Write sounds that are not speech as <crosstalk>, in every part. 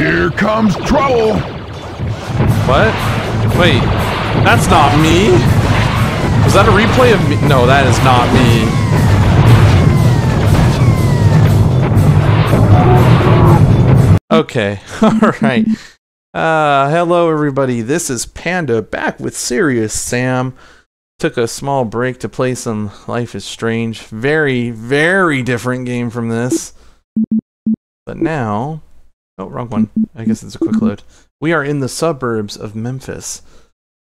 Here comes trouble. What? Wait, that's not me. Was that a replay of me? No, that is not me. Okay, <laughs> alright. Uh, hello everybody, this is Panda back with Serious Sam. Took a small break to play some Life is Strange. Very, very different game from this. But now... Oh, wrong one. I guess it's a quick load. We are in the suburbs of Memphis.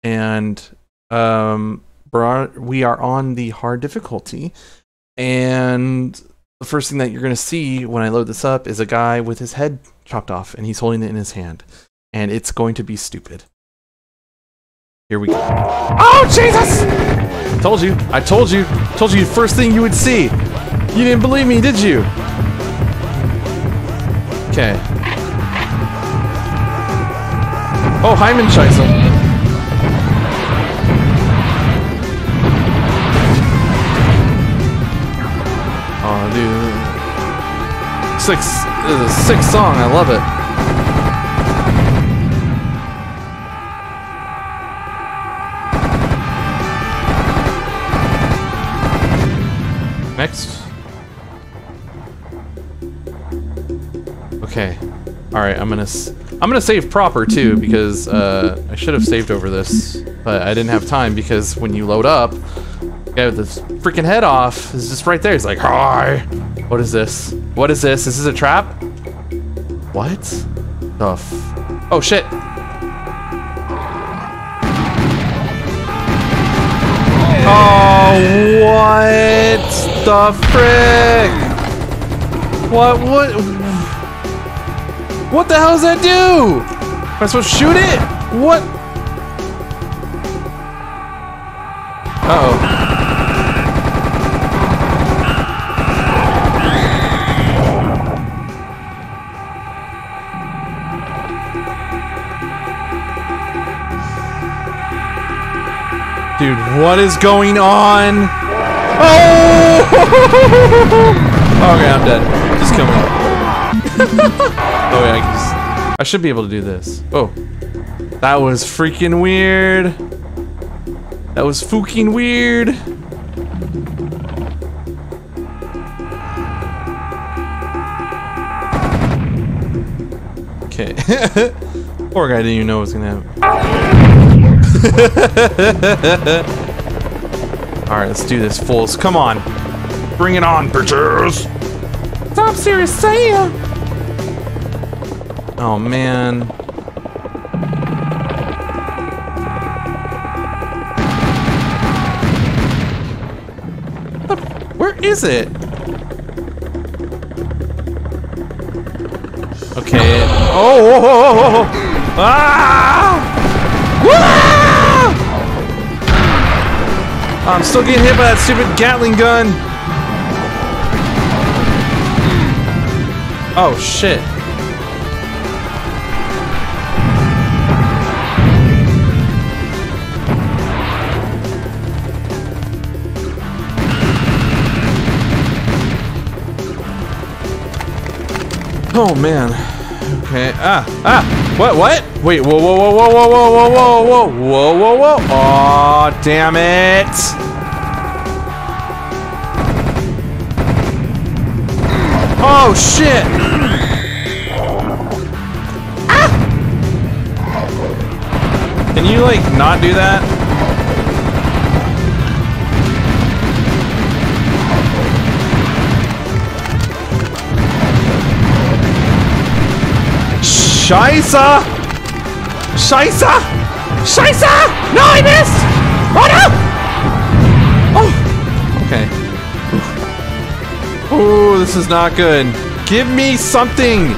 And um, we are on the hard difficulty. And the first thing that you're going to see when I load this up is a guy with his head chopped off and he's holding it in his hand. And it's going to be stupid. Here we go. Oh, Jesus! Told you. I told you. Told you the first thing you would see. You didn't believe me, did you? Okay. Oh, Chisel. Oh, dude. Six. This is a sick song. I love it. Next. Okay. All right. I'm gonna. I'm gonna save proper too because uh, I should have saved over this, but I didn't have time because when you load up, guy with freaking head off is just right there. He's like, hi. What is this? What is this? Is this a trap? What? The f- Oh shit. Oh, what the frick? What, what? What the hell does that do? Am I supposed to shoot it? What? Uh oh Dude, what is going on? Oh! <laughs> okay, I'm dead. Just kill me. <laughs> oh, yeah, I, just, I should be able to do this. Oh. That was freaking weird. That was fucking weird. Okay. <laughs> Poor guy didn't even know what was gonna happen. <laughs> Alright, let's do this, fools. Come on. Bring it on, bitches! Stop, serious Sam! Oh, man. Where is it? Okay. Oh, oh, oh. Ah! I'm still getting hit by that stupid Gatling gun. Oh, shit. Oh, man. Okay. Ah, ah. What, what? Wait, whoa, whoa, whoa, whoa, whoa, whoa, whoa, whoa, whoa, whoa, whoa, whoa. Aw, damn it. Oh, shit. Ah! Can you, like, not do that? Scheiße! Scheiße! Scheiße! No, I missed! Oh no! Oh! Okay. Oh, this is not good. Give me something!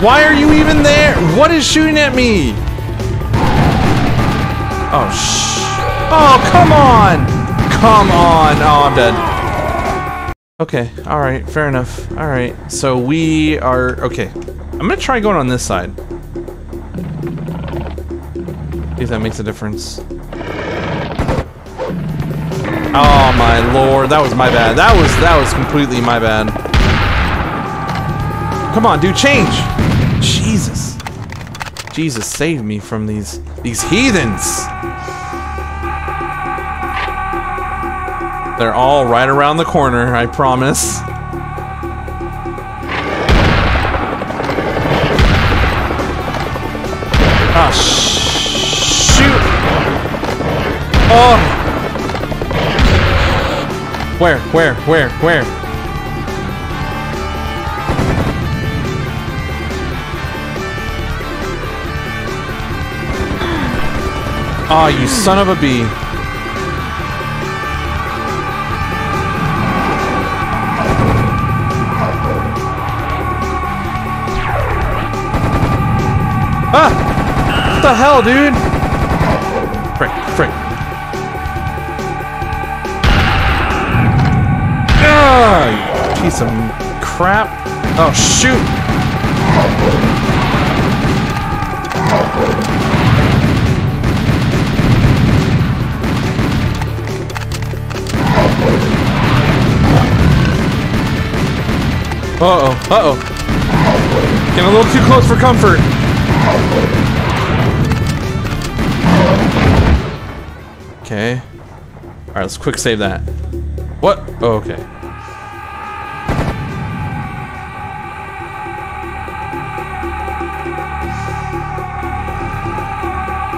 Why are you even there? What is shooting at me? Oh, shh. Oh, come on! Come on! Oh, I'm dead. Okay, alright, fair enough. Alright, so we are... Okay. I'm gonna try going on this side. See if that makes a difference. Oh my lord, that was my bad. That was that was completely my bad. Come on, dude, change! Jesus. Jesus, save me from these these heathens. They're all right around the corner, I promise. Oh! Where, where, where, where? Ah, oh, you son of a bee. Ah! What the hell, dude? Ah, piece of crap. Oh, shoot! Uh-oh, uh-oh. Getting a little too close for comfort. Okay. Alright, let's quick save that. What? Oh, okay.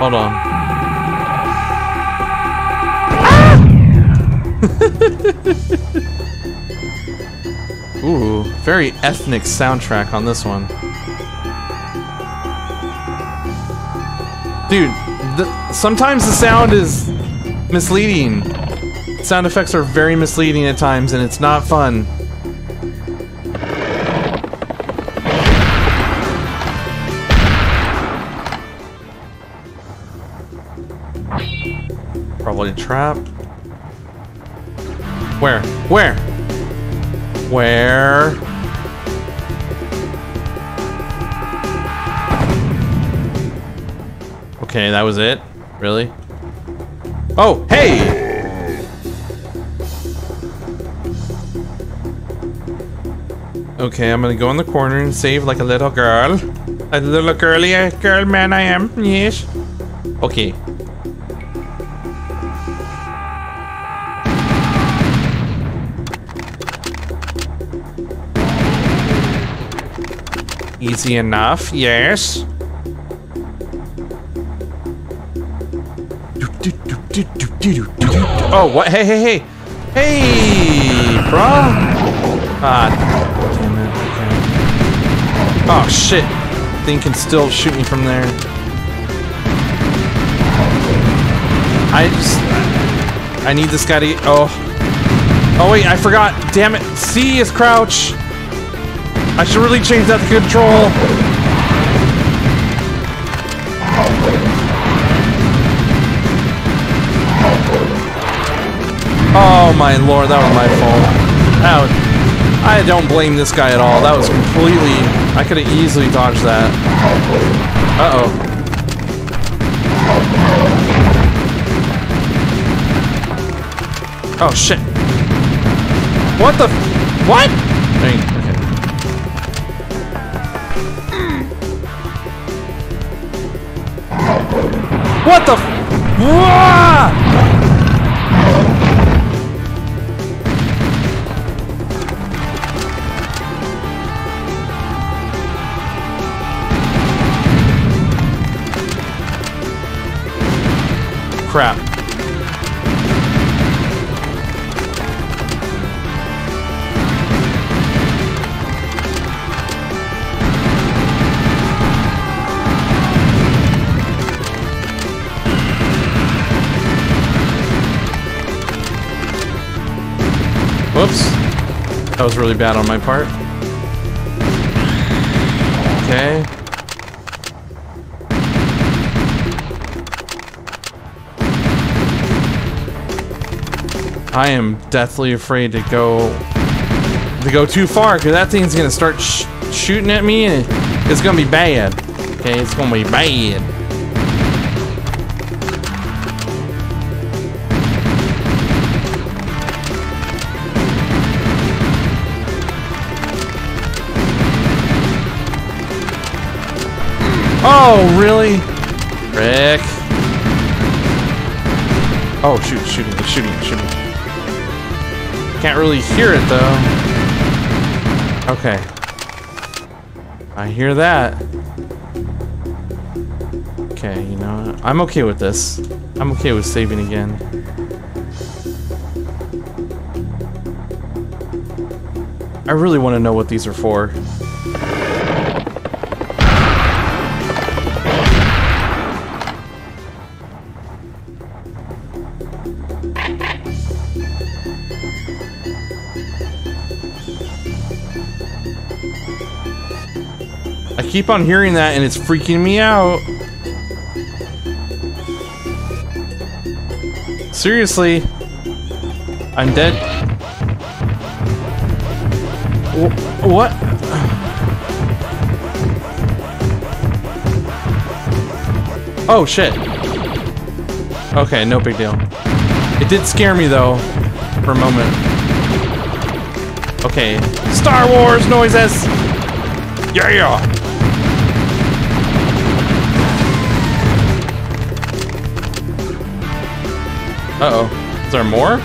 Hold on. <laughs> Ooh, very ethnic soundtrack on this one. Dude, the, sometimes the sound is misleading. Sound effects are very misleading at times, and it's not fun. Trap. Where? Where? Where? Okay, that was it? Really? Oh, hey! Okay, I'm gonna go in the corner and save like a little girl. A little girly girl man I am, yes. Okay. Easy enough, yes. Oh, what? Hey, hey, hey! Hey, bruh! Ah, damn it. Okay. Oh, shit. Thing can still shoot me from there. I just... I need this guy to. Oh. Oh, wait, I forgot. Damn it. C is crouch. I should really change that control. Oh my lord, that was my fault. That I don't blame this guy at all. That was completely... I could have easily dodged that. Uh-oh. Oh, shit. What the... What? Dang, What the... Crap. Whoops. That was really bad on my part. Okay. I am deathly afraid to go to go too far because that thing's gonna start sh shooting at me and it's gonna be bad. Okay, it's gonna be bad. Oh, really? Rick. Oh, shoot, shooting, shooting, shooting. Can't really hear it, though. Okay. I hear that. Okay, you know what? I'm okay with this. I'm okay with saving again. I really want to know what these are for. Keep on hearing that and it's freaking me out. Seriously. I'm dead. Wh- What? Oh shit. Okay, no big deal. It did scare me though, for a moment. Okay, Star Wars noises! Yeah yeah, Uh-oh. Is there more?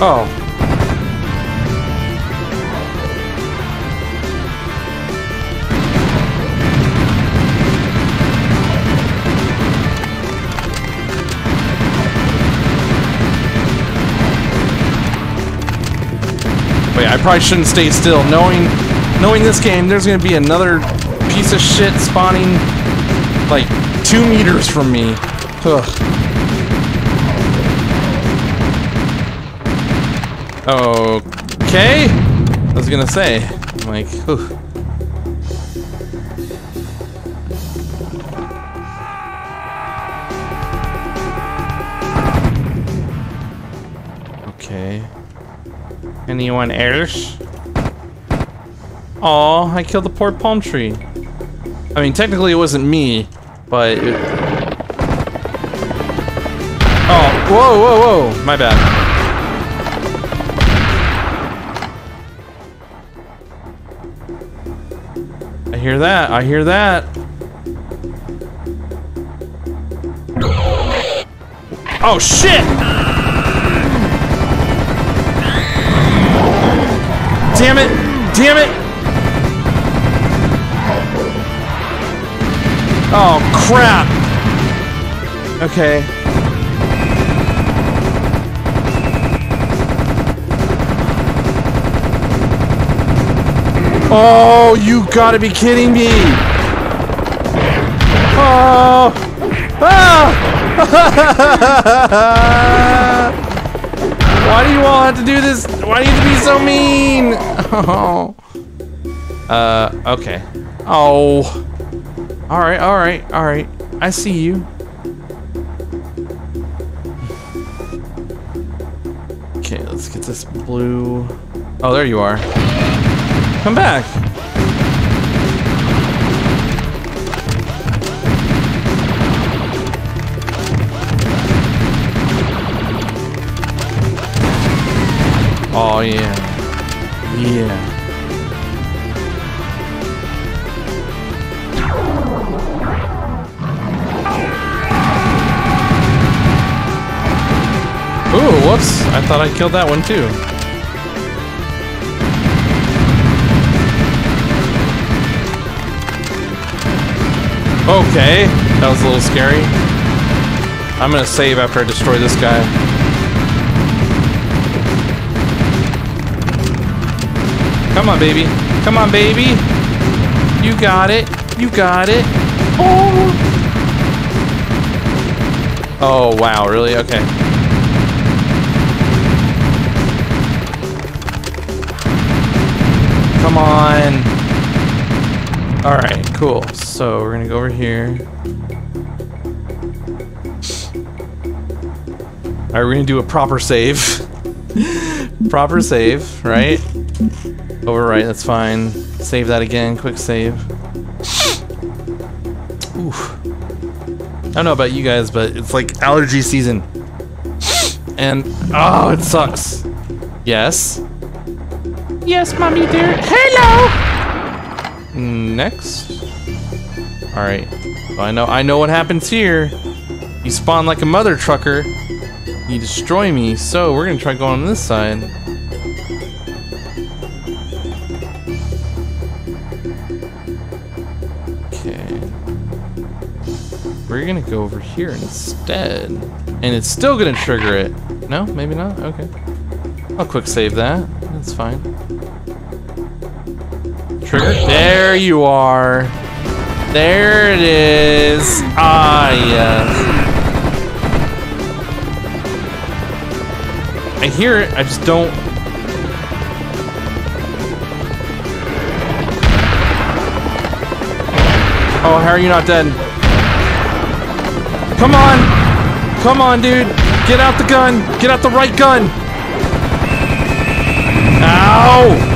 Oh. Probably shouldn't stay still. Knowing, knowing this game, there's gonna be another piece of shit spawning like two meters from me. Ugh. Okay. I was gonna say, like, whew. Anyone else? Aw, I killed the poor palm tree. I mean, technically it wasn't me, but it... Oh, whoa, whoa, whoa, my bad. I hear that, I hear that. Oh, shit! Damn it! Damn it! Oh, crap! Okay. Oh, you gotta be kidding me! Oh! Ah! <laughs> <laughs> Why do you all have to do this? Why do you have to be so mean? Oh. <laughs> Uh, okay. Oh. Alright, alright, alright. I see you. Okay, let's get this blue. Oh, there you are. Come back. Oh yeah. Yeah. Ooh, whoops. I thought I killed that one too. Okay, that was a little scary. I'm gonna save after I destroy this guy. Come on, baby. Come on, baby. You got it. You got it. Oh. Oh, wow. Really? Okay. Come on. All right, cool. So we're gonna go over here. All right, we're gonna do a proper save. <laughs> proper save, right? Overwrite, that's fine. Save that again, quick save. Oof. I don't know about you guys, but it's like allergy season. and oh, it sucks. Yes. Yes, mommy dear. Hello. Next. All right. I know. I know what happens here. You spawn like a mother trucker. You destroy me. So we're gonna try going on this side. We're gonna go over here instead. And it's still gonna trigger it. No, maybe not? Okay. I'll quick save that. That's fine. Trigger. There you are. There it is. Ah, yes. I hear it, I just don't... Oh, how are you not dead? Come on! Come on, dude! Get out the gun! Get out the right gun! Ow!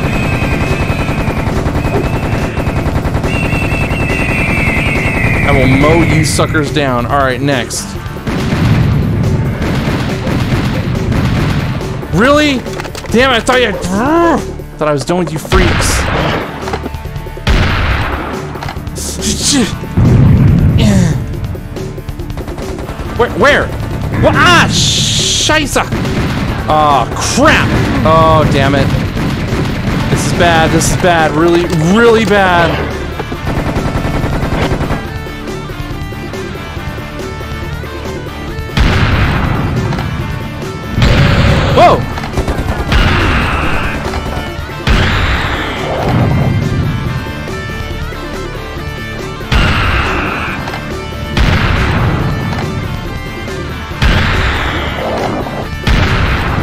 I will mow you suckers down. Alright, next. Really? Damn, I thought you had... Thought I was done with you freaks. <laughs> Where? Where? What? Ah, scheisse! Oh, crap! Oh, damn it. This is bad, this is bad. Really, really bad.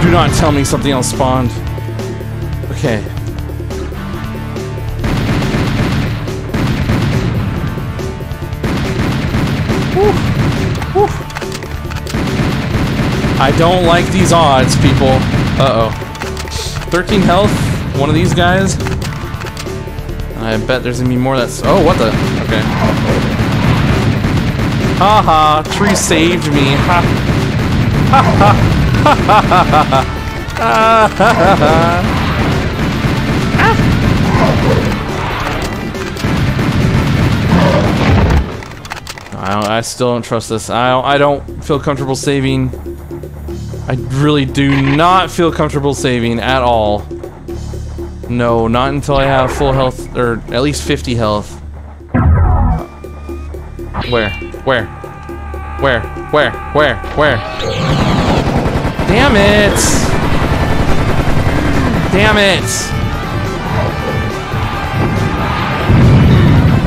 Do not tell me something else spawned. Okay. Whew. Whew. I don't like these odds, people. Uh-oh. 13 health, one of these guys. I bet there's gonna be more that's- Oh, what the? Okay. Haha, tree saved me. Ha. Ha ha. <laughs> I, I still don't trust this. I don't, I don't feel comfortable saving. I really do not feel comfortable saving at all. No, not until I have full health, or at least 50 health. Where? Where? Where? Where? Where? Where? Damn it! Damn it!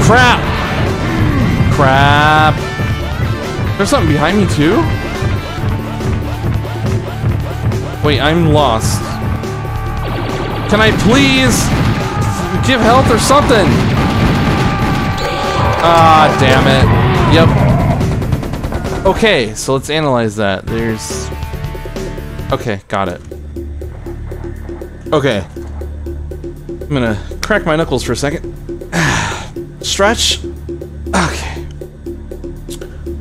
Crap! Crap! There's something behind me too? Wait, I'm lost. Can I please give health or something? Ah, damn it. Yep. Okay, so let's analyze that. There's... Okay, got it. Okay. I'm gonna crack my knuckles for a second. <sighs> Stretch. Okay.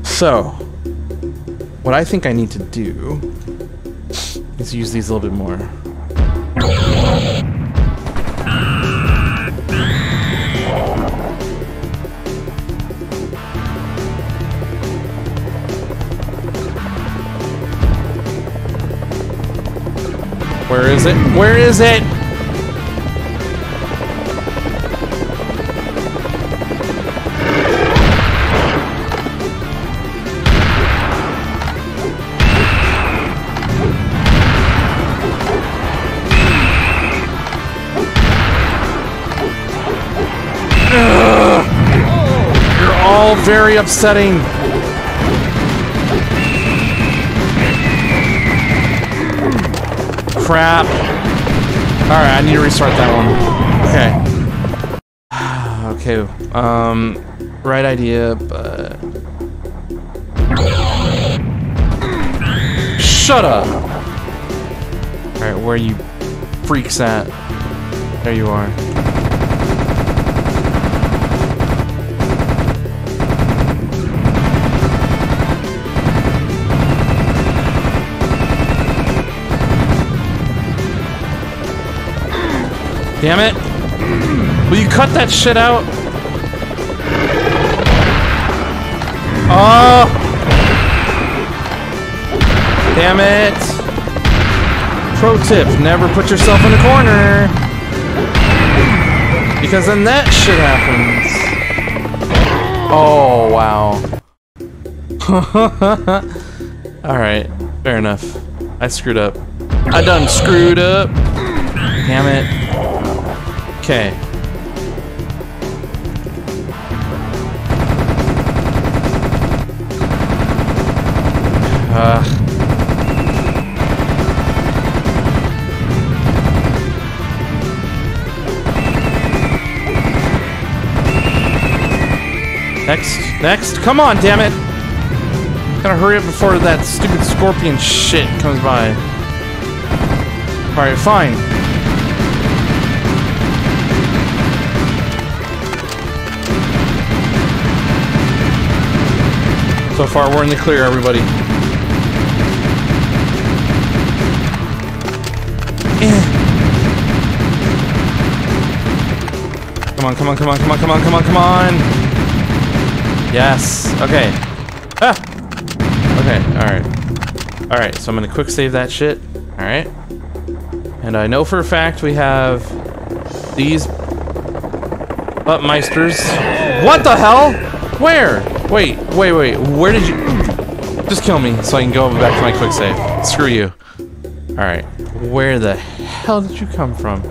So, what I think I need to do is use these a little bit more. Where is it? Where is it? Very upsetting. Crap. Alright, I need to restart that one. Okay. <sighs> okay, um, right idea, but... Shut up! Alright, where you freaks at? There you are. Damn it. Will you cut that shit out? Oh! Damn it! Pro tip, never put yourself in a corner! Because then that shit happens. Oh, wow. <laughs> Alright, fair enough. I screwed up. I done screwed up. Damn it. Okay. Uh. Next, next, come on, damn it! Gotta hurry up before that stupid scorpion shit comes by. Alright, fine. So far, we're in the clear, everybody. Come on, come on, come on, come on, come on, come on, come on! Yes, okay. Ah! Okay, alright. Alright, so I'm gonna quick save that shit. Alright. And I know for a fact we have these Buttmeisters. What the hell? Where? Wait, wait, wait. Where did you... Just kill me so I can go back to my quick save. Screw you. Alright. Where the hell did you come from?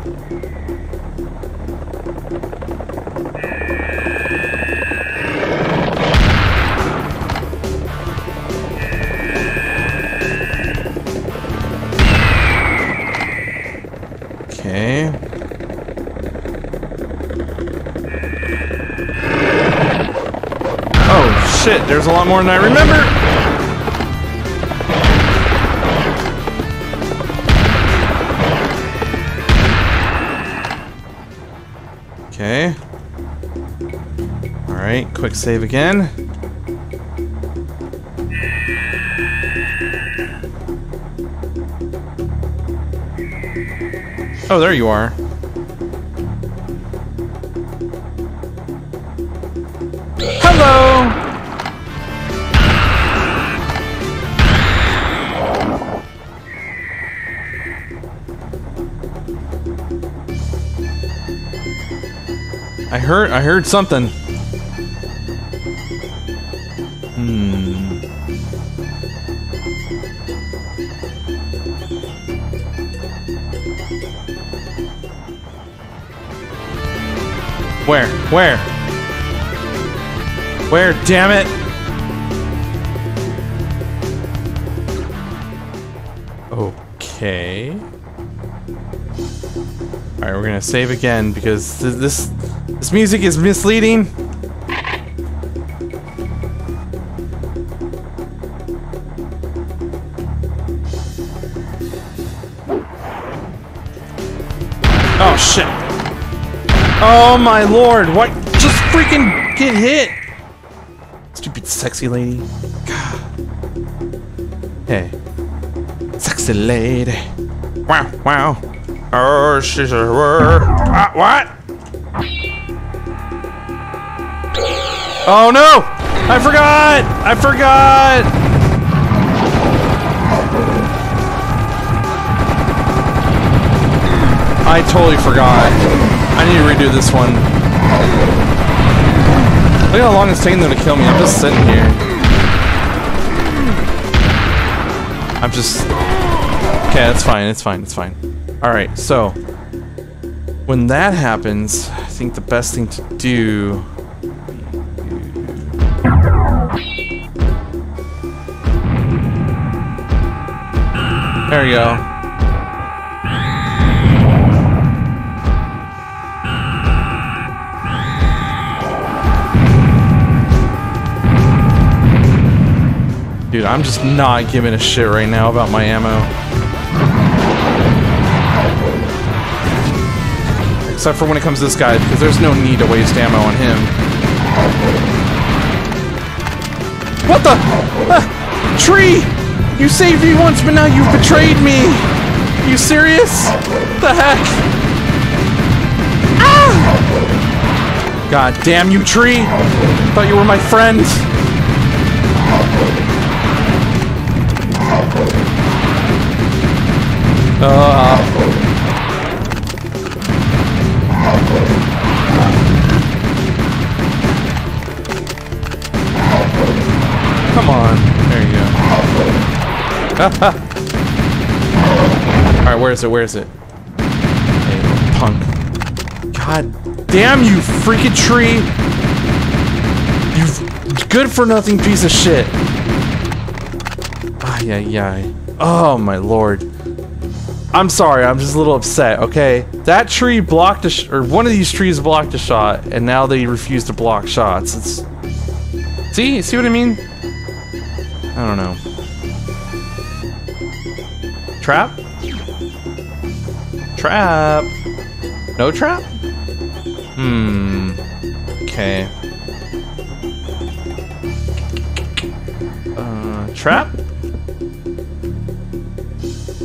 There's a lot more than I remember! Okay. Alright, quick save again. Oh, there you are. Heard I heard something. Hmm. Where? Where? Where? Damn it! Okay. Alright, we're gonna save again because th this this music is misleading. Oh shit. Oh my lord, what? Just freaking get hit! Stupid sexy lady. God. Hey. Sexy lady. Wow, wow. Oh, she's a. Ah, what? Oh no! I forgot! I forgot! I totally forgot. I need to redo this one. Look how long it's taking them to kill me. I'm just sitting here. I'm just... Okay, that's fine. It's fine. It's fine. Alright, so... When that happens, I think the best thing to do... There you go. Dude, I'm just not giving a shit right now about my ammo. Except for when it comes to this guy, because there's no need to waste ammo on him. What the? Ah, tree! You saved me once, but now you've betrayed me! You serious? What The heck? God damn you, tree! Thought you were my friend. Uh. Come on. There you go. Alright, where is it? Where is it? Hey, punk. God damn you, freaking tree! You good for nothing piece of shit. Ay, ay, ay. Oh, my lord. I'm sorry, I'm just a little upset, okay? That tree blocked a or one of these trees blocked a shot, and now they refuse to block shots. It's See? See what I mean? I don't know. Trap? Trap. No trap? Hmm. Okay. Uh, trap?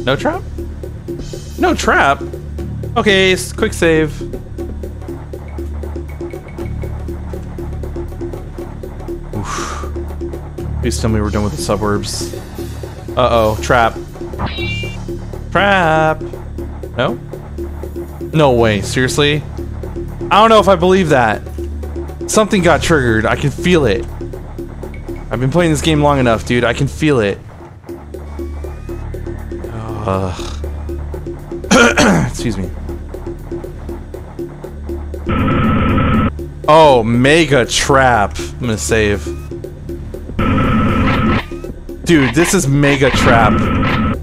No trap? No trap? Okay, quick save. Oof. Please tell me we're done with the suburbs. Uh-oh, trap. Trap! No? No way, seriously? I don't know if I believe that. Something got triggered, I can feel it. I've been playing this game long enough, dude, I can feel it. Ugh. <coughs> Excuse me. Oh, mega trap. I'm gonna save. Dude, this is mega trap.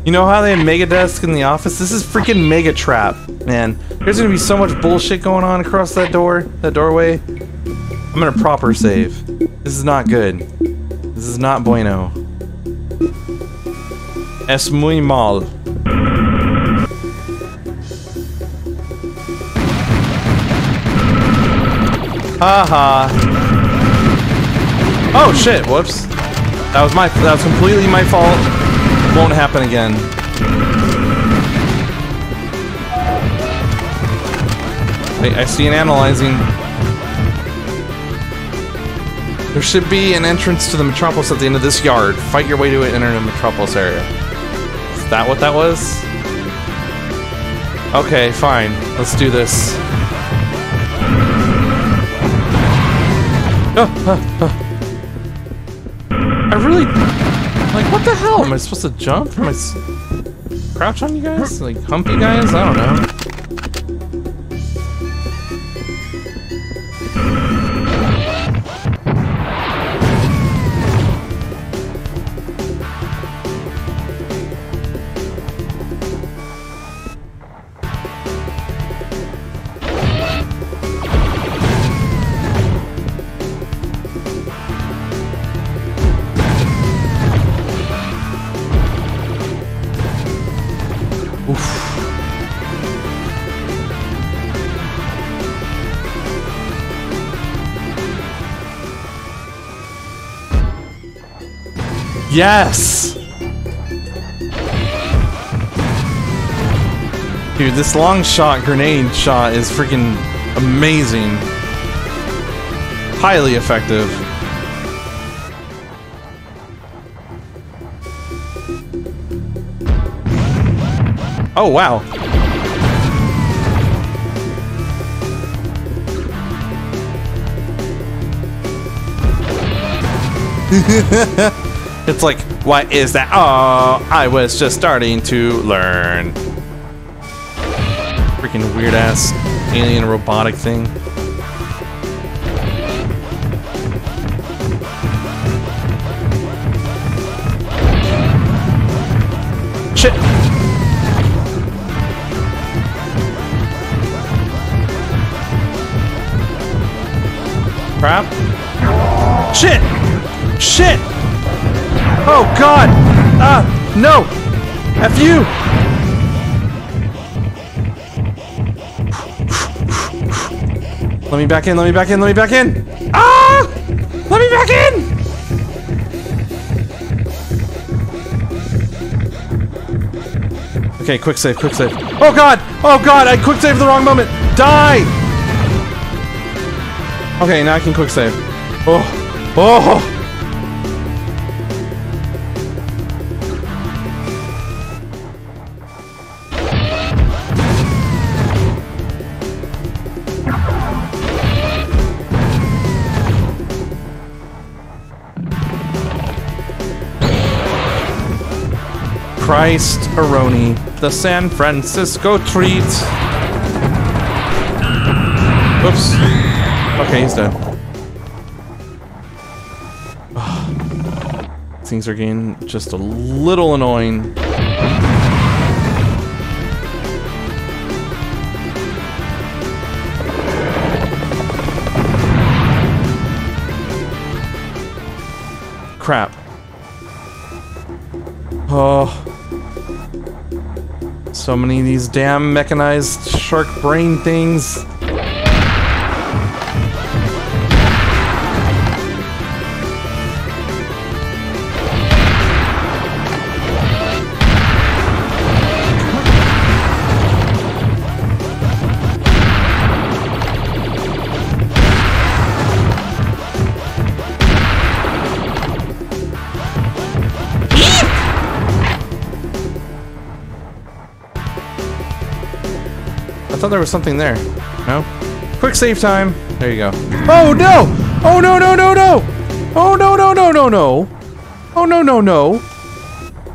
You know how they have mega desk in the office? This is freaking mega trap, man. There's gonna be so much bullshit going on across that door, that doorway. I'm gonna proper save. This is not good. This is not bueno. Es muy mal. Haha. Oh shit, whoops. That was my that was completely my fault. Won't happen again. Wait, I see an analyzing. There should be an entrance to the Metropolis at the end of this yard. Fight your way to it, enter the Metropolis area. Is that what that was? Okay, fine. Let's do this. Oh, I really... Like, what the hell? Am I supposed to jump? Am I... Crouch on you guys? Like, hump you guys? I don't know. Yes! Dude, this long shot grenade shot is freaking amazing. Highly effective. Oh, wow. <laughs> It's like, what is that? Oh, I was just starting to learn. Freaking weird ass alien robotic thing. Shit! Crap. Shit! Shit! Oh god! Ah! No! F you! Let me back in, let me back in, let me back in! Ah! Let me back in! Okay, quick save, quick save. Oh god! Oh god! I quick saved the wrong moment! Die! Okay, now I can quick save. Oh, oh! Christ Aroni, the San Francisco treat. Oops. Okay, he's dead. <sighs> Things are getting just a little annoying. Crap. Oh. So many of these damn mechanized shark brain things. Thought there was something there. No? Quick save time. There you go. Oh no! Oh no no no no! Oh no no no no no! Oh no no no!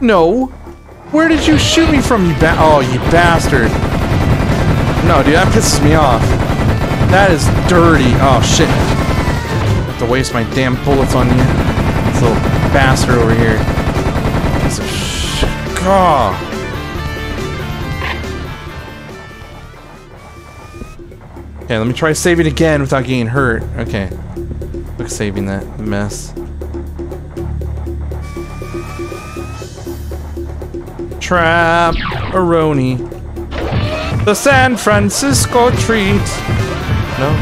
No! Where did you shoot me from, you ba- Oh, you bastard! No, dude, that pisses me off. That is dirty. Oh shit! I have to waste my damn bullets on you. This little bastard over here. Piece of shit. God. Okay, let me try saving again without getting hurt. Okay. Look saving that mess. Trap Aroni. The San Francisco treat. No?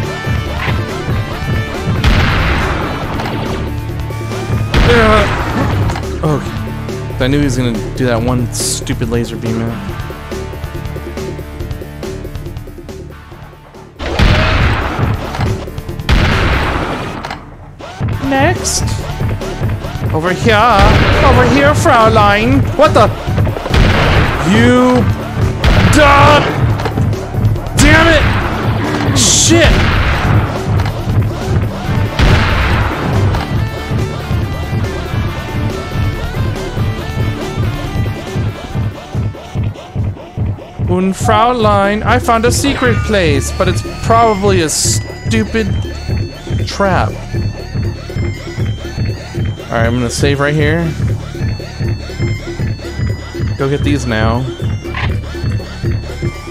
Okay. I knew he was gonna do that one stupid laser beam out. Next? Over here. Over here, Fraulein. What the? You... Duh! Damn it! Shit! Un Fraulein, I found a secret place, but it's probably a stupid trap. Alright, I'm gonna save right here. Go get these now.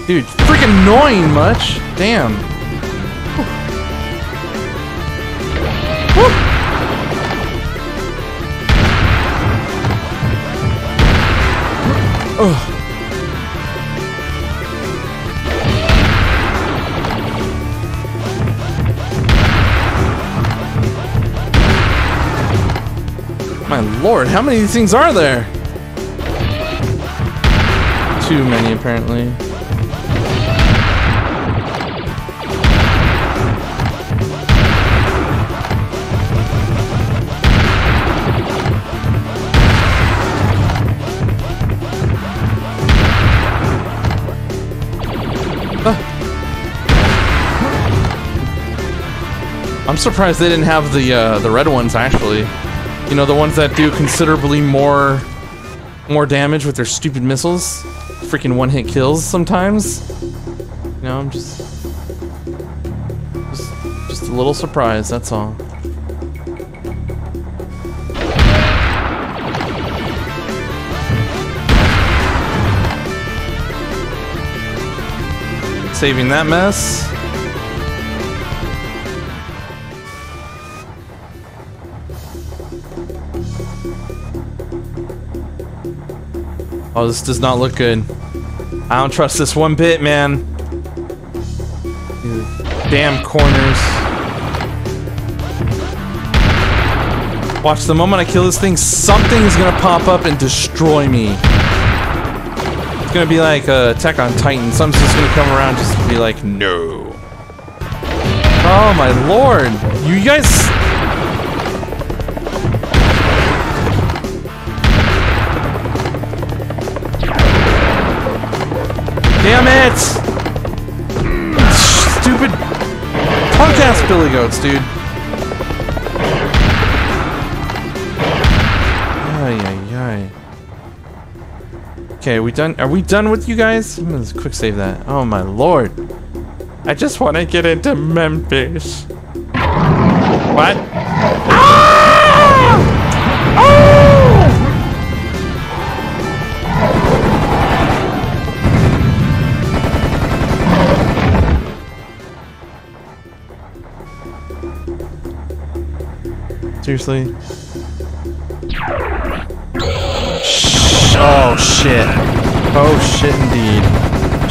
Dude, freaking annoying much. Damn. Lord, how many of these things are there? Too many, apparently. I'm surprised they didn't have the uh, the red ones actually. You know, the ones that do considerably more more damage with their stupid missiles. Freaking one-hit kills sometimes. You know, I'm just, just just a little surprised, that's all. Saving that mess. Oh, this does not look good. I don't trust this one bit, man. Damn corners. Watch, the moment I kill this thing, something is gonna pop up and destroy me. It's gonna be like uh, Attack on Titan. Something's just gonna come around just be like, no. Oh my lord! You guys... Damn it! Stupid punk-ass billy goats, dude. Ay, ay, ay. Okay, are we done? Are we done with you guys? I'm gonna quick save that. Oh my lord. I just want to get into Memphis. Seriously? Oh shit. Oh shit indeed.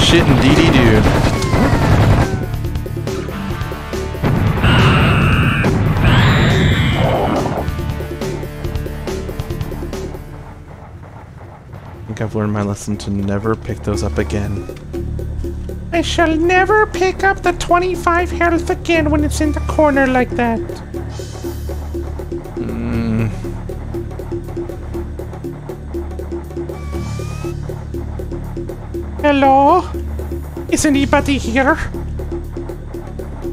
Shit indeedy dude. I think I've learned my lesson to never pick those up again. I shall never pick up the 25 health again when it's in the corner like that. Hello? Is anybody here?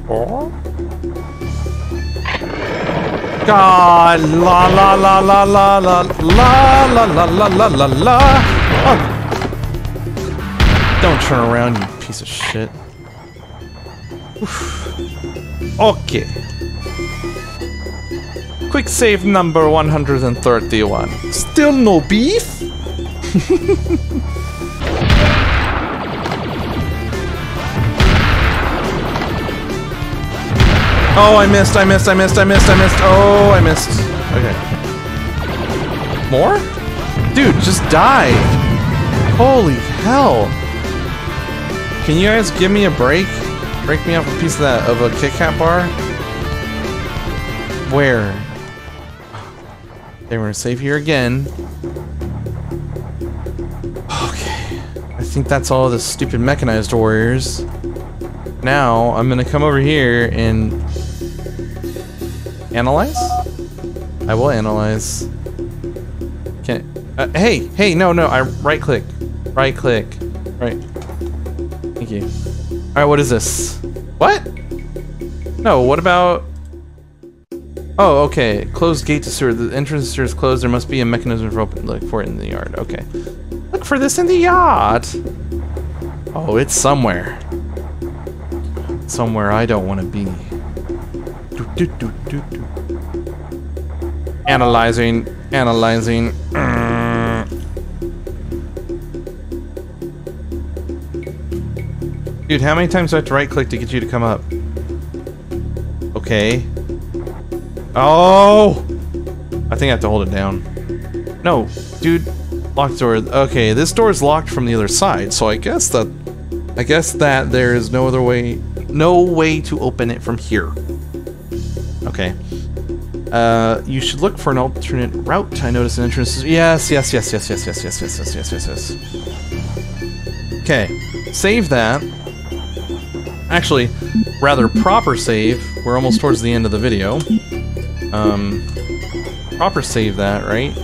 Oh? God, la la la la la la la la la la la la la. Oh. Don't turn around, you piece of shit. Oof. Okay. Quick save number 131. Still no beef? Oh, I missed, I missed, I missed, I missed, I missed. Oh, I missed. Okay. More? Dude, just die. Holy hell. Can you guys give me a break? Break me off a piece of that, of a Kit Kat bar? Where? Okay, we're gonna save here again. Okay. I think that's all the stupid mechanized warriors. Now, I'm gonna come over here and Analyze? I will analyze. Can uh, hey, hey, no, no, I right click. Right click. Right. Thank you. Alright, what is this? What? No, what about Oh, okay. Closed gate to sewer. The entrance to is closed. There must be a mechanism for open look for it in the yard. Okay. Look for this in the yard. Oh, it's somewhere. Somewhere I don't want to be. Do, do, do, analyzing, analyzing. Mm. Dude, how many times do I have to right click to get you to come up? Okay. Oh! I think I have to hold it down. No, dude. Locked door. Okay, this door is locked from the other side, so I guess that... I guess that there is no other way... No way to open it from here. Okay. Uh, you should look for an alternate route. I noticed an entrance. Yes, yes, yes, yes, yes, yes, yes, yes, yes, yes, yes, yes. Okay, save that. Actually, rather proper save. We're almost towards the end of the video. Um, proper save that, right?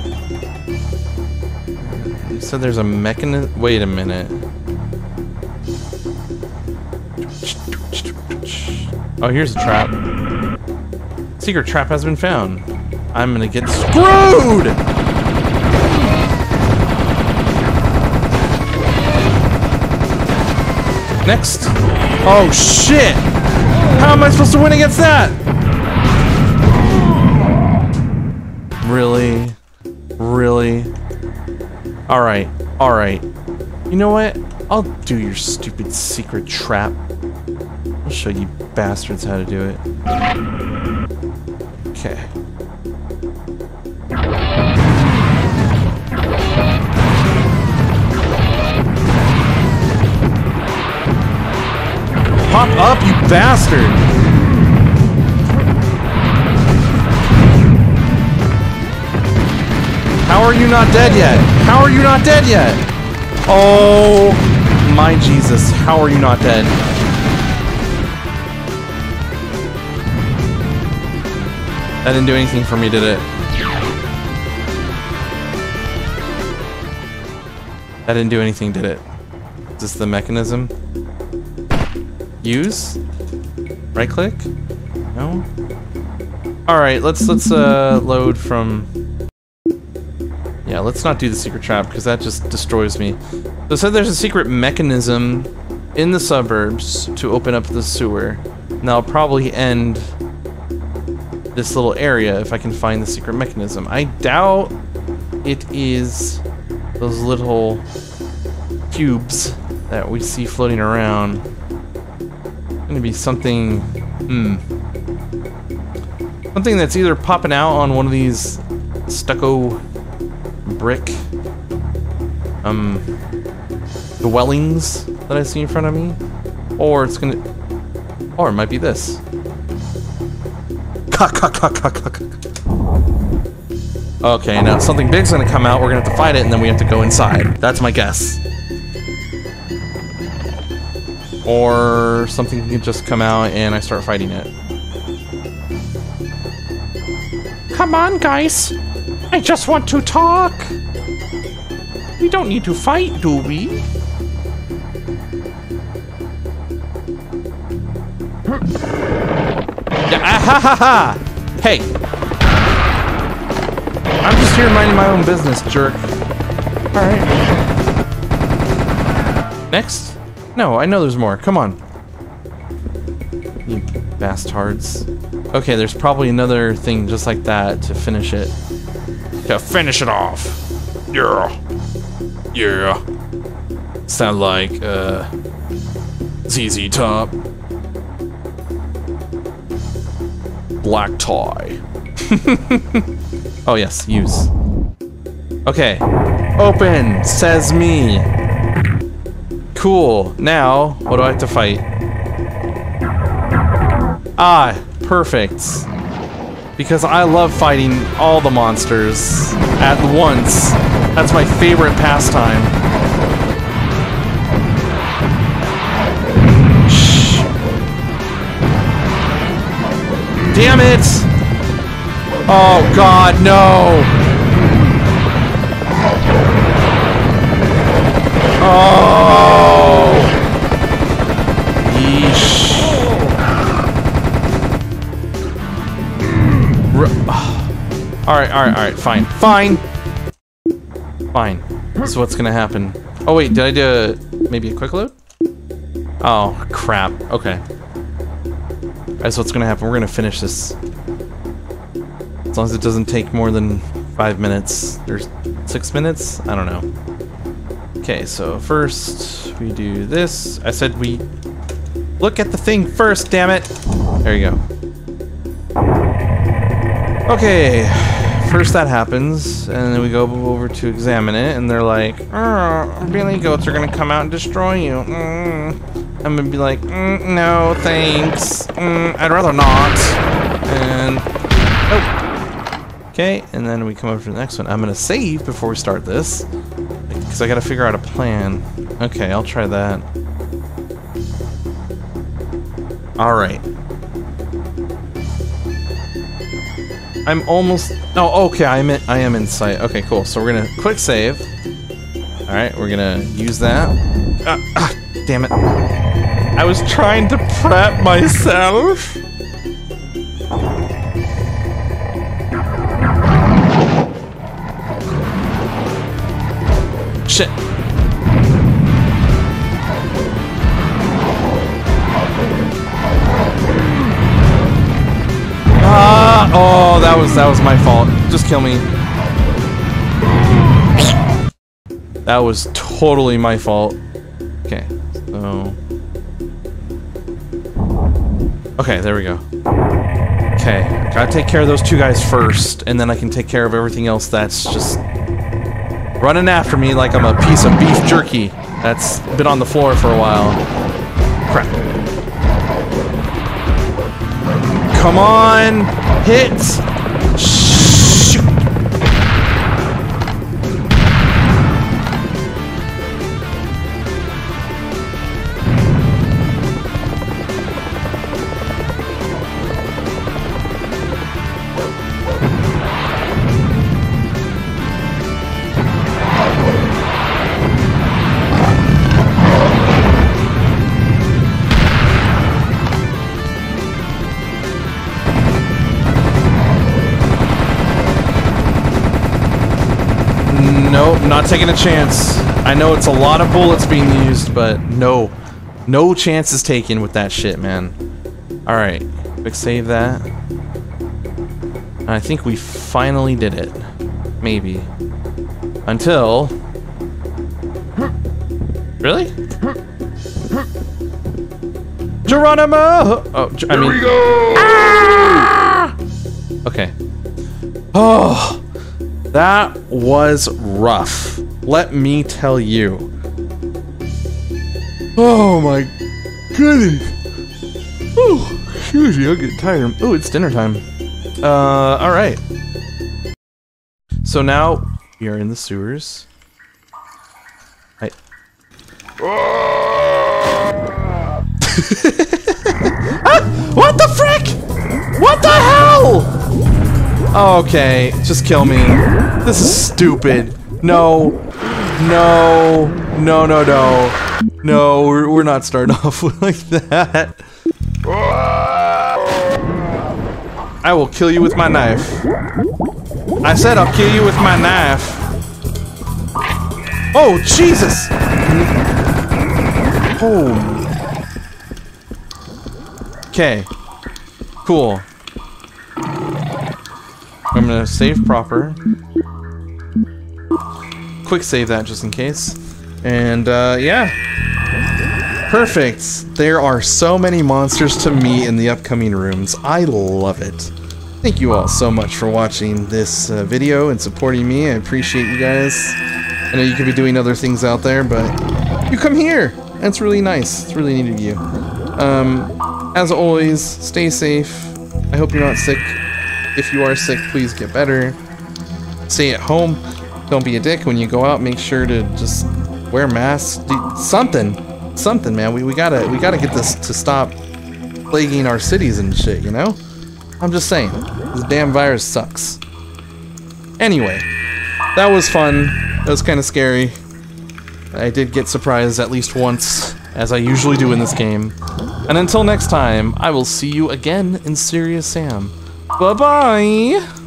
You said there's a mechanism. Wait a minute. Oh, here's a trap. Secret trap has been found. I'm gonna get screwed! Next. Oh shit! How am I supposed to win against that? Really? Really? Alright, alright. You know what? I'll do your stupid secret trap. I'll show you bastards how to do it. Bastard! How are you not dead yet? How are you not dead yet? Oh my Jesus, how are you not dead? That didn't do anything for me, did it? That didn't do anything, did it? Is this the mechanism? Use? Right click? No? Alright, let's let's uh load from Yeah, let's not do the secret trap because that just destroys me. So said there's a secret mechanism in the suburbs to open up the sewer. And that'll probably end this little area if I can find the secret mechanism. I doubt it is those little cubes that we see floating around. Gonna be something, hmm. Something that's either popping out on one of these stucco brick um dwellings that I see in front of me, or it's gonna, or it might be this. Okay, now something big's gonna come out, we're gonna have to fight it, and then we have to go inside. That's my guess. Or something can just come out and I start fighting it. Come on, guys. I just want to talk. We don't need to fight, do we? <laughs> Yeah, ah, ha ha ha! Hey! I'm just here minding my own business, jerk. Alright. Next? No, I know there's more. Come on. You bastards. Okay, there's probably another thing just like that to finish it. To finish it off. Yeah. Yeah. Sound like, uh... ZZ Top. Black tie. <laughs> oh yes, use. Okay. Open, says me. Cool. Now, what do I have to fight? Ah, perfect. Because I love fighting all the monsters at once. That's my favorite pastime. Shh. Damn it! Oh god, no! Oh! Yeesh. Alright, alright, alright, fine. Fine! Fine. Is what's gonna happen. Oh wait, did I do a, maybe a quick load? Oh, crap. Okay. That's what's gonna happen. We're gonna finish this. As long as it doesn't take more than five minutes. There's six minutes? I don't know. Okay, so first we do this. I said we look at the thing first, damn it. There you go. Okay, first that happens, and then we go over to examine it, and they're like, oh, Billy goats are gonna come out and destroy you. Mm. I'm gonna be like, mm, no, thanks. Mm, I'd rather not. And, oh. Okay, and then we come over to the next one. I'm gonna save before we start this, because I gotta figure out a plan. Okay, I'll try that. Alright. I'm almost. Oh, okay. I'm in. I am in sight. Okay, cool. So we're gonna quick save. All right, we're gonna use that. Ah, ah, damn it! I was trying to prep myself. Was that was my fault. Just kill me. That was totally my fault. Okay, so. Okay, there we go. Okay, gotta take care of those two guys first, and then I can take care of everything else that's just running after me like I'm a piece of beef jerky that's been on the floor for a while. Crap. Come on! Hit! Not taking a chance. I know it's a lot of bullets being used, but no. No chances taken with that shit, man. Alright. Quick save that. I think we finally did it. Maybe. Until... Really? Geronimo! Oh, I mean... Here we go! Ah! Okay. Oh, that was rough. Let me tell you. Oh my goodness. Oh, excuse me, I'm getting tired. Oh, it's dinner time. Uh, alright. So now we are in the sewers. I. ah, <laughs> what the frick? What the hell? Okay, just kill me. This is stupid. No. No. No, no, no. No, we're, we're not starting <laughs> off like that. I will kill you with my knife. I said I'll kill you with my knife. Oh, Jesus! Oh. Okay. Cool. I'm gonna save proper. Quick save that just in case. And, uh, yeah. Perfect. There are so many monsters to meet in the upcoming rooms. I love it. Thank you all so much for watching this uh, video and supporting me. I appreciate you guys. I know you could be doing other things out there, but you come here. That's really nice. It's really neat of you. Um, as always, stay safe. I hope you're not sick. If you are sick, please get better. Stay at home. Don't be a dick when you go out. Make sure to just wear masks. Do something something, man. We, we gotta we gotta get this to stop plaguing our cities and shit, you know? I'm just saying. This damn virus sucks. Anyway, that was fun. That was kind of scary. I did get surprised at least once, as I usually do in this game. And until next time, I will see you again in Serious Sam. Bye-bye!